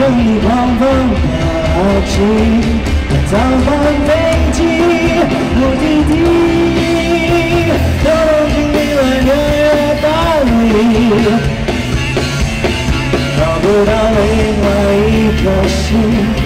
任你狂风和潮汐，我早已飞起，目的地都都经历了热的道理，找不到另外一颗心。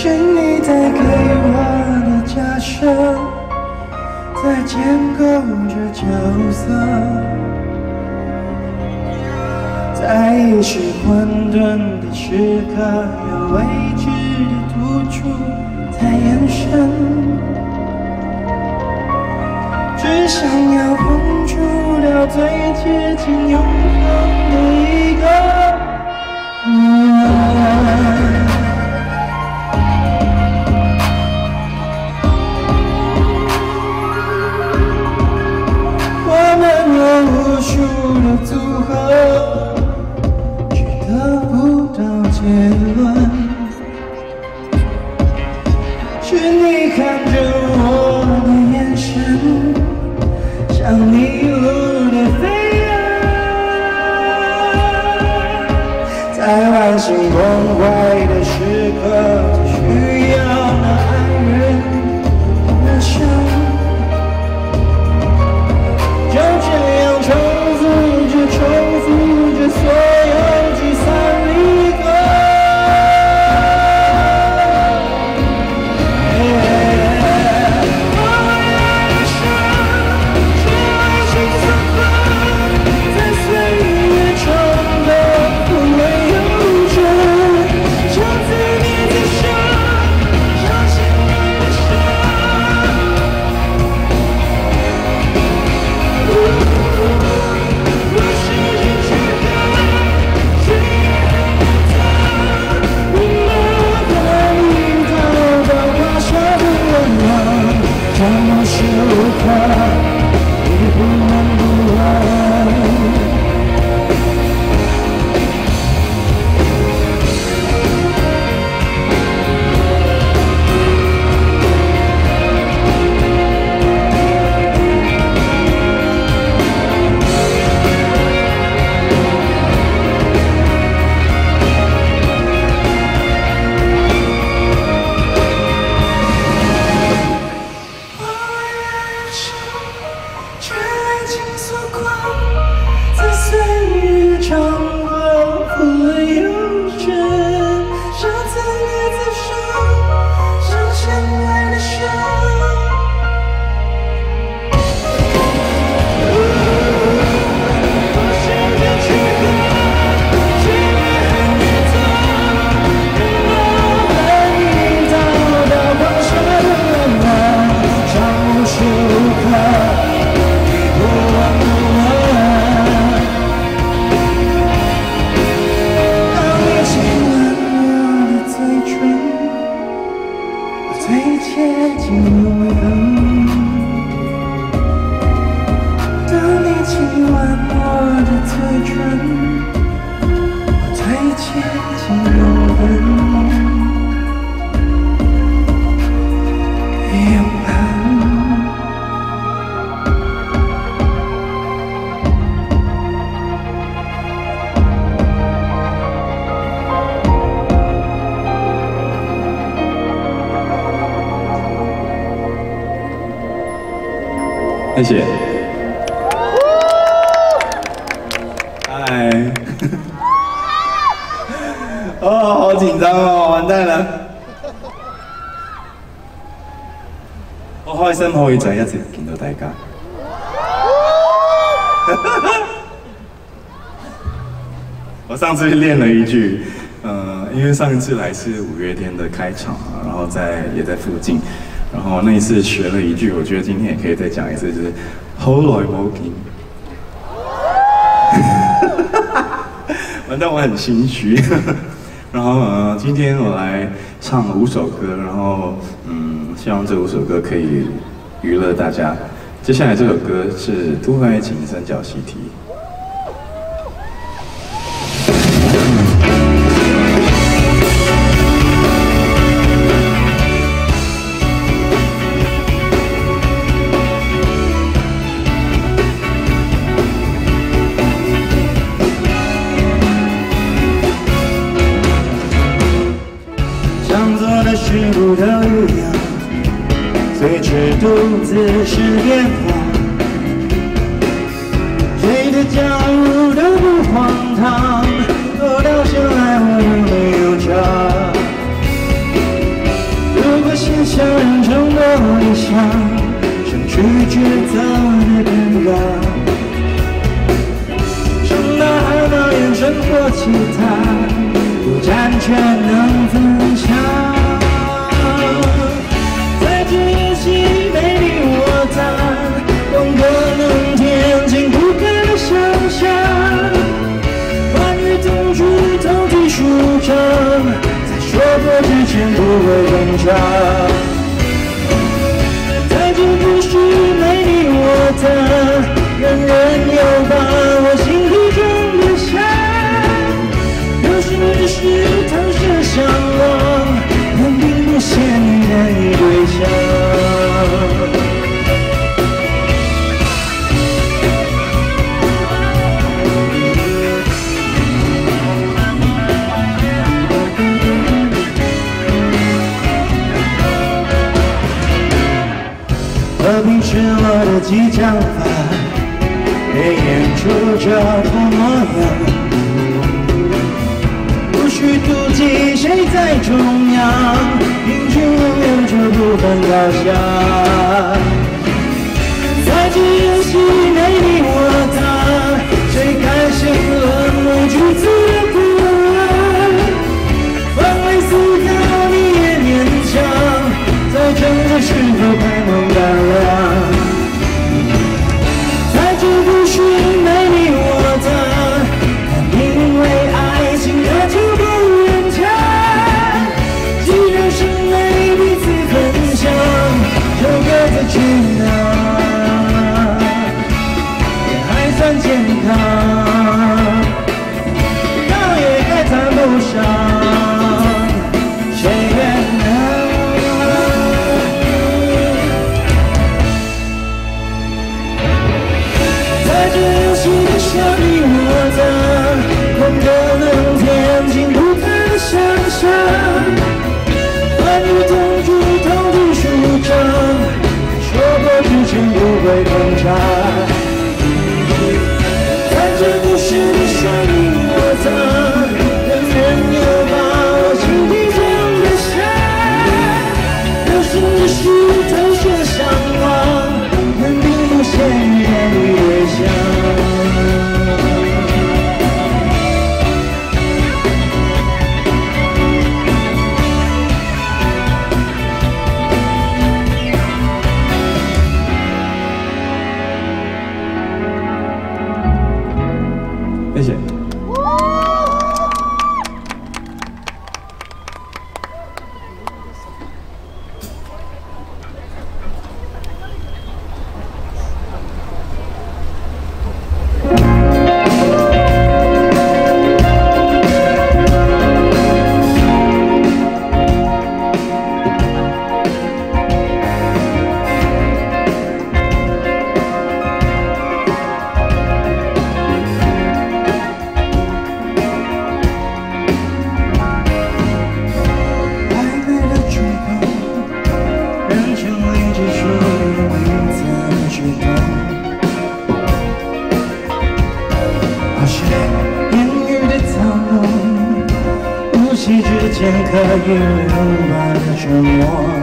是你带给我的假设，在建构着角色，在意识混沌的时刻，有未知突出在眼神，只想要碰触到最接近永恒的的个。暖。输了组合。谢谢。嗨。哦，好紧张哦，完蛋了。我开心可以再一直见到大家。我上次练了一句，嗯，因为上一次来是五月天的开场，然后在也在附近。然后那一次学了一句，我觉得今天也可以再讲一次，就是 “holy walking”。反正 我很心虚。然后呃，今天我来唱五首歌，然后嗯，希望这五首歌可以娱乐大家。接下来这首歌是《突发爱情三角习题》。姿势变化，谁的脚步都不荒唐，走到现在我依没有讲。如果心下人重的理想，想去抉择的天疆，长大海把眼神托起它，不占站能分享。的人家像你我一样，狂热冷淡，经不起想象。关于痛，如同地书章，说过剧情不会断章。you 满沉默。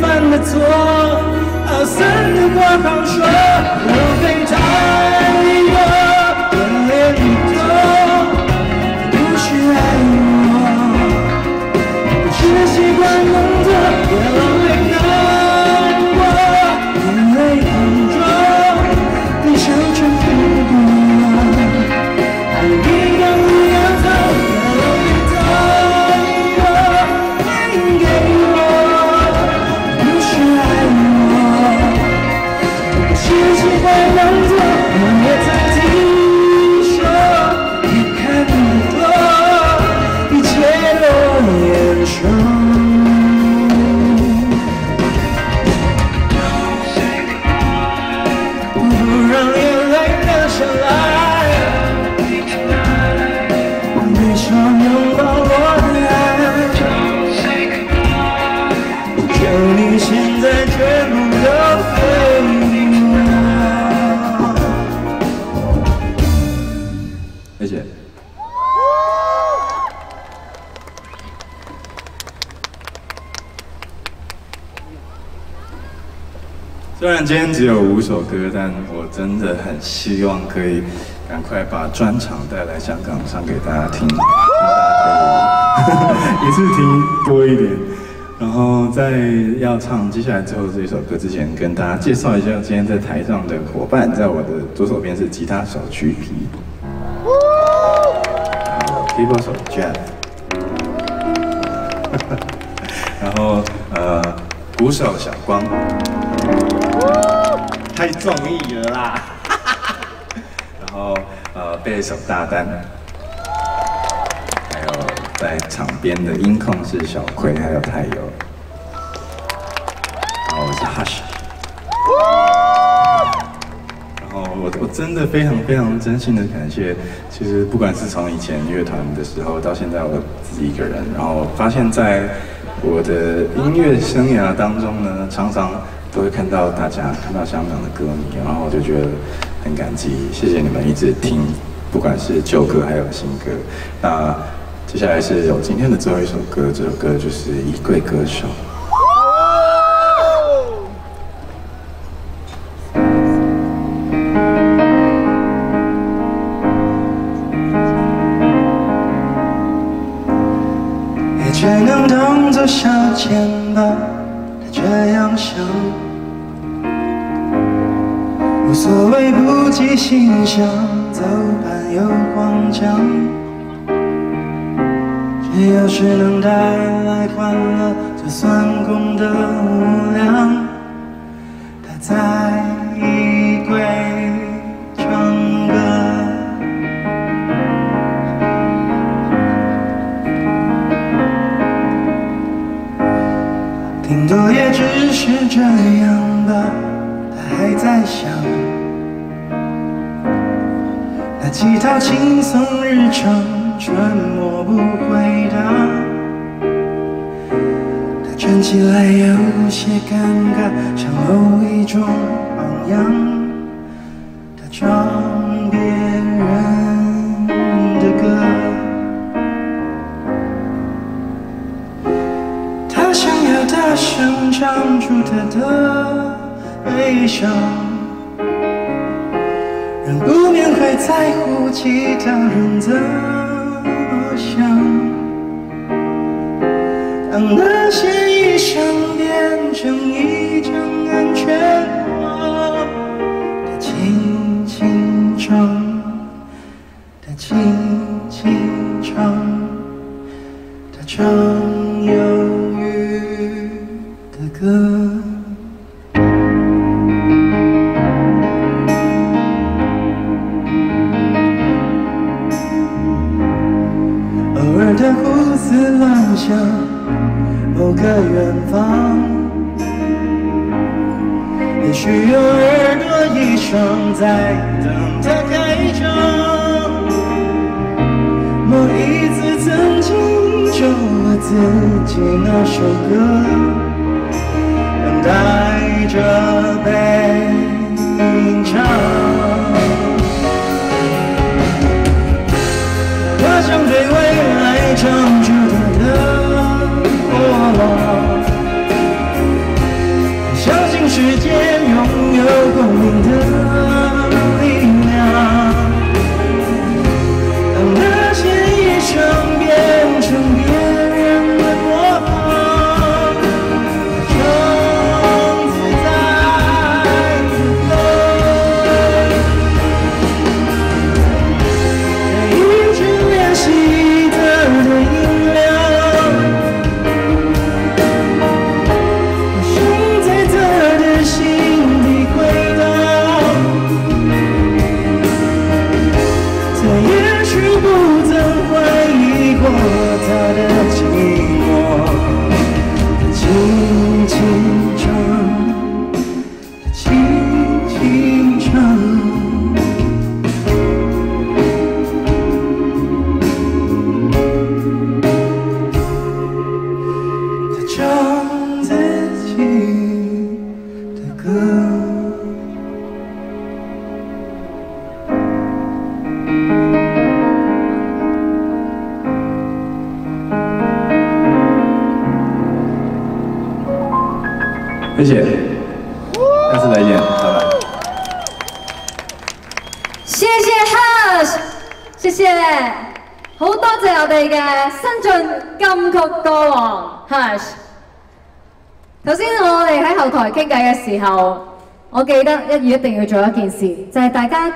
犯的错，好算得我好说。今天只有五首歌，但我真的很希望可以赶快把专场带来香港，唱给大家听，让大家可以一次听多一点。然后在要唱接下来最后这一首歌之前，跟大家介绍一下今天在台上的伙伴。在我的左手边是吉他手曲皮，然后手 Jeff，然后呃，鼓手小光。太中意了啦！然后呃，背手大单，还有在场边的音控是小葵，还有太友，然后我是 Hush。然后我我真的非常非常真心的感谢，其实不管是从以前乐团的时候，到现在我自己一个人，然后发现，在我的音乐生涯当中呢，常常。都会看到大家看到香港的歌迷，然后我就觉得很感激，谢谢你们一直听，不管是旧歌还有新歌。那接下来是有今天的最后一首歌，这首歌就是《衣柜歌手》。也只能当作消遣吧，这样想。无所谓不计形象，走板又光脚。只要是能带来欢乐，就算功德无量。他在衣柜唱歌，顶多也只是这样吧。他还在想。他几讨，轻松日常，沉默不回答。他站起来有些尴尬，像某一种榜样。他唱别人的歌，他想要大声唱出他的悲伤。还在乎其他人怎么想？当那些一生变成一。自己那首歌，等待着被吟唱。我想对未来唱。show. 傾偈嘅時候，我記得一月一定要做一件事，就係大家